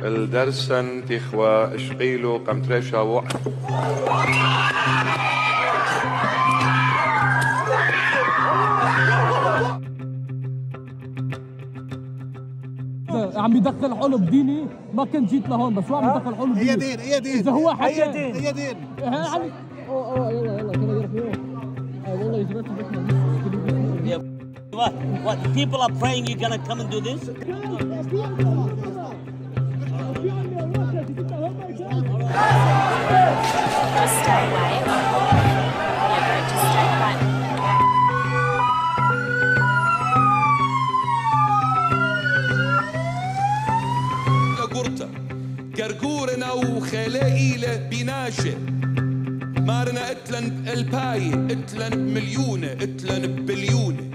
الدرسن تخوى اشقيلو قمتريشا وقت عم يدخل حلب ديني؟ ما كنت جيت لهون بس هو عم يدخل حلب ديني. هي دين هي دين. إذا هو حكى هي دين هي دين. يعني اوه اوه يلا يلا يروح يروح آه، والله يجبت What? What? People are praying you're gonna come and do this? Just stay away. Bro, just. قرطة قرقورنا وخلاقيله بناشة مارنا اتلن الباي اتلن بمليونة اتلن ببليونة